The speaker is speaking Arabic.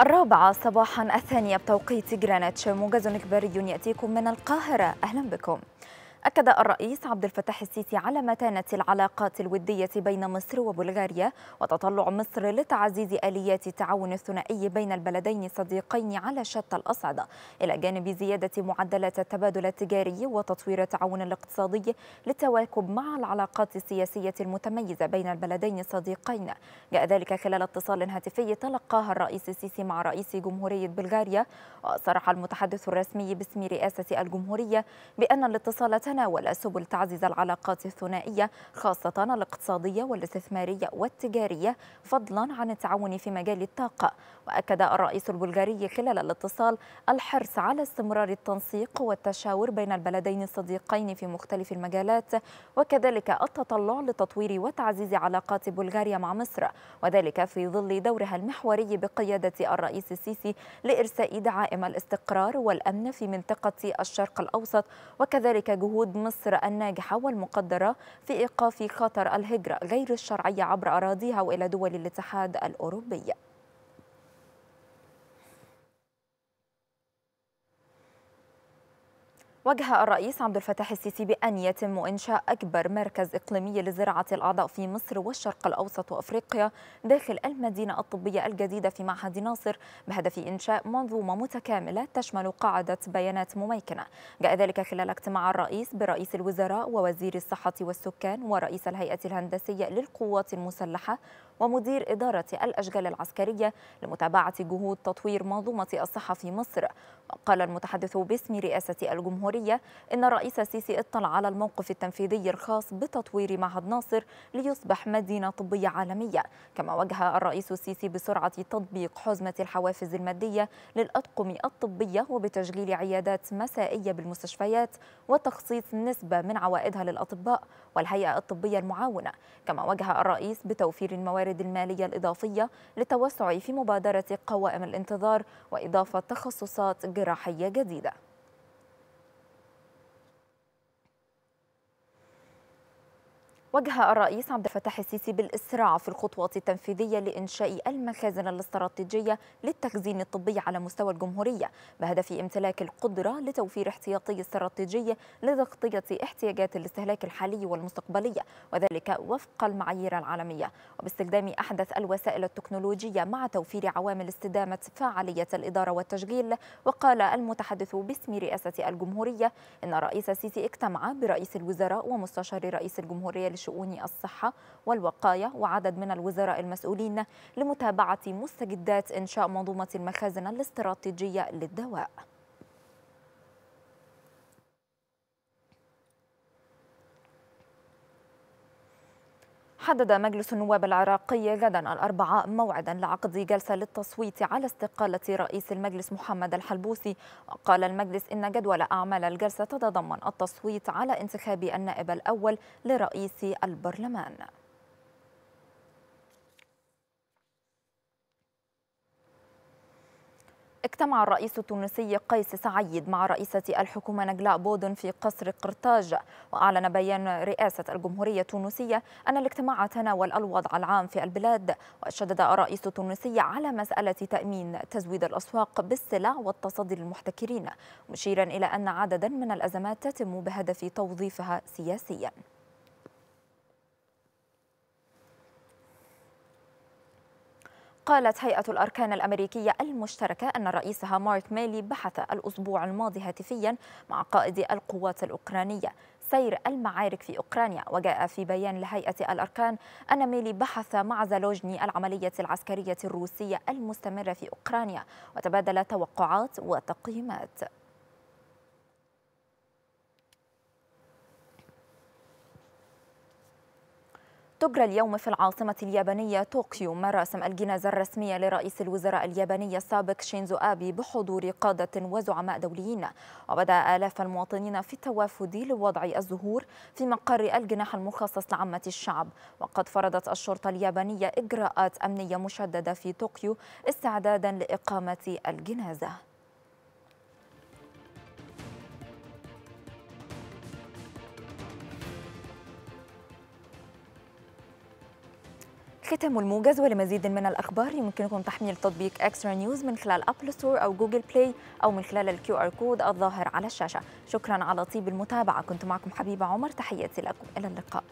الرابعة صباحا الثانية بتوقيت جرينتش. موجز إخباري يأتيكم من القاهرة. أهلا بكم. أكد الرئيس عبد الفتاح السيسي على متانة العلاقات الودية بين مصر وبلغاريا وتطلع مصر لتعزيز آليات التعاون الثنائي بين البلدين الصديقين على شتى الأصعدة. إلى جانب زيادة معدلات التبادل التجاري وتطوير التعاون الاقتصادي للتواكب مع العلاقات السياسية المتميزة بين البلدين الصديقين. جاء ذلك خلال اتصال هاتفي تلقاها الرئيس السيسي مع رئيس جمهورية بلغاريا وصرح المتحدث الرسمي باسم رئاسة الجمهورية بأن الاتصال تتناول سبل تعزيز العلاقات الثنائية خاصة الاقتصادية والاستثمارية والتجارية فضلا عن التعاون في مجال الطاقة. وأكد الرئيس البلغاري خلال الاتصال الحرص على استمرار التنسيق والتشاور بين البلدين الصديقين في مختلف المجالات وكذلك التطلع لتطوير وتعزيز علاقات بلغاريا مع مصر. وذلك في ظل دورها المحوري بقيادة الرئيس السيسي لإرساء دعائم الاستقرار والأمن في منطقة الشرق الأوسط وكذلك جهود جهود مصر الناجحة والمقدرة في إيقاف خطر الهجرة غير الشرعية عبر أراضيها وإلى دول الاتحاد الأوروبي. وجه الرئيس عبد الفتاح السيسي بأن يتم إنشاء أكبر مركز إقليمي لزراعة الأعضاء في مصر والشرق الأوسط وأفريقيا داخل المدينة الطبية الجديدة في معهد ناصر بهدف إنشاء منظومة متكاملة تشمل قاعدة بيانات مميكنة. جاء ذلك خلال اجتماع الرئيس برئيس الوزراء ووزير الصحة والسكان ورئيس الهيئة الهندسية للقوات المسلحة ومدير إدارة الأشغال العسكرية لمتابعة جهود تطوير منظومة الصحة في مصر. وقال المتحدث باسم رئاسة الجمهورية إن الرئيس السيسي اطلع على الموقف التنفيذي الخاص بتطوير معهد ناصر ليصبح مدينة طبية عالمية. كما وجه الرئيس السيسي بسرعة تطبيق حزمة الحوافز المادية للأطقم الطبية وبتشغيل عيادات مسائية بالمستشفيات وتخصيص نسبة من عوائدها للأطباء والهيئة الطبية المعاونة. كما وجه الرئيس بتوفير الموارد المالية الإضافية للتوسع في مبادرة قوائم الانتظار وإضافة تخصصات جراحية جديدة. وجه الرئيس عبد الفتاح السيسي بالإسراع في الخطوات التنفيذية لإنشاء المخازن الاستراتيجية للتخزين الطبي على مستوى الجمهورية بهدف امتلاك القدرة لتوفير احتياطي استراتيجي لتغطية احتياجات الاستهلاك الحالي والمستقبلية وذلك وفق المعايير العالمية. وباستخدام أحدث الوسائل التكنولوجية مع توفير عوامل استدامة فعالية الإدارة والتشغيل وقال المتحدث باسم رئاسة الجمهورية إن الرئيس السيسي اجتمع برئيس الوزراء ومستشار رئيس الجمهورية لشؤون الصحة والوقاية وعدد من الوزراء المسؤولين لمتابعة مستجدات إنشاء منظومة المخازن الاستراتيجية للدواء. حدد مجلس النواب العراقي غدا الأربعاء موعدا لعقد جلسة للتصويت على استقالة رئيس المجلس محمد الحلبوسي. وقال المجلس إن جدول أعمال الجلسة تتضمن التصويت على انتخاب النائب الأول لرئيس البرلمان. اجتمع الرئيس التونسي قيس سعيد مع رئيسة الحكومة نجلاء بودن في قصر قرطاج وأعلن بيان رئاسة الجمهورية التونسية أن الاجتماع تناول الوضع العام في البلاد وشدد الرئيس التونسي على مسألة تأمين تزويد الأسواق بالسلع والتصدي للمحتكرين مشيرا إلى أن عددا من الأزمات تتم بهدف توظيفها سياسيا. قالت هيئة الأركان الأمريكية المشتركة أن رئيسها مارك ميلي بحث الأسبوع الماضي هاتفيا مع قائد القوات الأوكرانية. سير المعارك في أوكرانيا. وجاء في بيان لهيئة الأركان أن ميلي بحث مع زالوجني العملية العسكرية الروسية المستمرة في أوكرانيا وتبادل توقعات وتقييمات. تجرى اليوم في العاصمة اليابانية طوكيو. مراسم الجنازة الرسمية لرئيس الوزراء الياباني السابق شينزو آبي بحضور قادة وزعماء دوليين. وبدأ آلاف المواطنين في التوافد لوضع الزهور في مقر الجناح المخصص لعامة الشعب. وقد فرضت الشرطة اليابانية إجراءات أمنية مشددة في طوكيو استعدادا لإقامة الجنازة. ختام الموجز ولمزيد من الأخبار يمكنكم تحميل تطبيق Extra News من خلال Apple Store أو Google Play أو من خلال ال QR code الظاهر على الشاشة. شكرا على طيب المتابعة. كنت معكم حبيبة عمر. تحياتي لكم. إلى اللقاء.